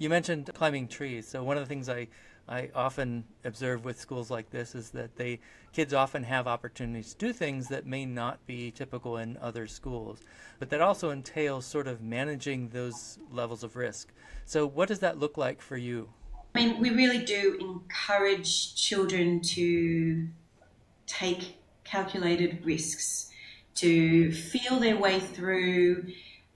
You mentioned climbing trees. So one of the things I I often observe with schools like this is that they kids often have opportunities to do things that may not be typical in other schools. But that also entails sort of managing those levels of risk. So what does that look like for you? I mean, we really do encourage children to take calculated risks, to feel their way through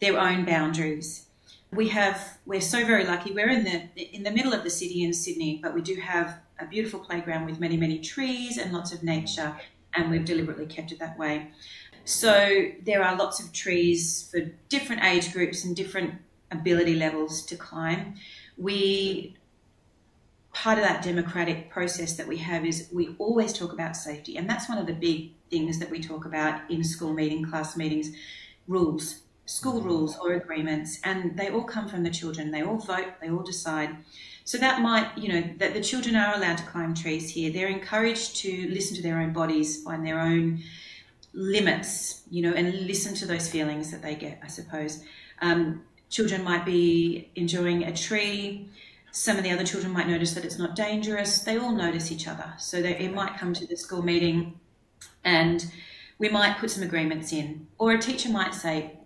their own boundaries we have we're so very lucky. We're in the in the middle of the city in Sydney, but we do have a beautiful playground with many many trees and lots of nature, and we've deliberately kept it that way. So there are lots of trees for different age groups and different ability levels to climb. We part of that democratic process that we have is we always talk about safety, and that's one of the big things that we talk about in school meeting, class meetings, rules school rules or agreements, and they all come from the children. They all vote, they all decide. So that might, you know, that the children are allowed to climb trees here. They're encouraged to listen to their own bodies, find their own limits, you know, and listen to those feelings that they get, I suppose. Um, children might be enjoying a tree. Some of the other children might notice that it's not dangerous. They all notice each other. So they, it might come to the school meeting and we might put some agreements in. Or a teacher might say,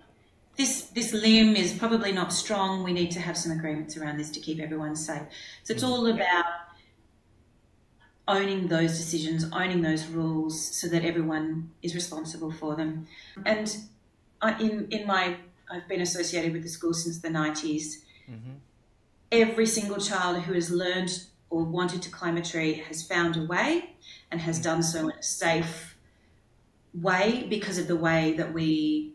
this this limb is probably not strong. We need to have some agreements around this to keep everyone safe. So it's all about owning those decisions, owning those rules, so that everyone is responsible for them. And I, in in my I've been associated with the school since the 90s. Mm-hmm. Every single child who has learned or wanted to climb a tree has found a way and has done so in a safe way because of the way that we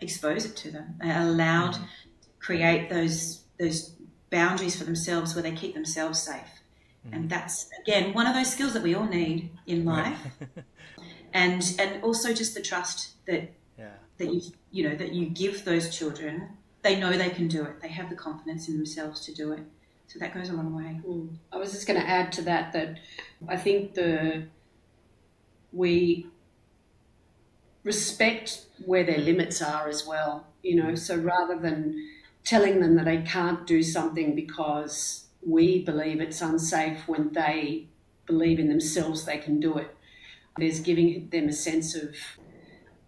expose it to them. They're allowed mm. to create those those boundaries for themselves where they keep themselves safe. Mm. And that's again one of those skills that we all need in life. and and also just the trust that yeah. that you you know that you give those children. They know they can do it. They have the confidence in themselves to do it. So that goes a long way. Mm. I was just going to add to that that I think the we respect where their limits are as well. You know, so rather than telling them that they can't do something because we believe it's unsafe when they believe in themselves they can do it, there's giving them a sense of,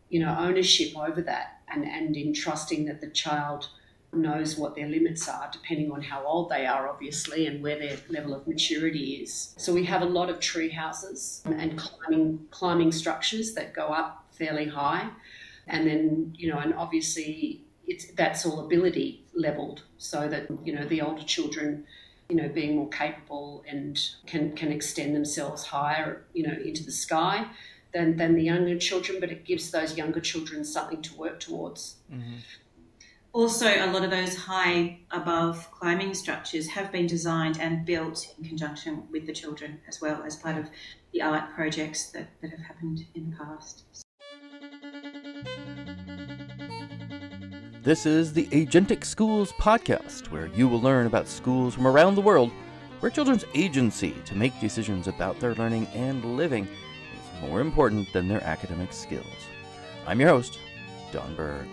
you know, ownership over that and, and in trusting that the child knows what their limits are, depending on how old they are, obviously, and where their level of maturity is. So we have a lot of tree houses and climbing climbing structures that go up fairly high. And then, you know, and obviously it's that's all ability leveled so that, you know, the older children, you know, being more capable and can, can extend themselves higher, you know, into the sky than, than the younger children, but it gives those younger children something to work towards. Mm-hmm. Also, a lot of those high above climbing structures have been designed and built in conjunction with the children as well as part of the art projects that, that have happened in the past. This is the Agentic Schools podcast, where you will learn about schools from around the world where children's agency to make decisions about their learning and living is more important than their academic skills. I'm your host, Don Berg.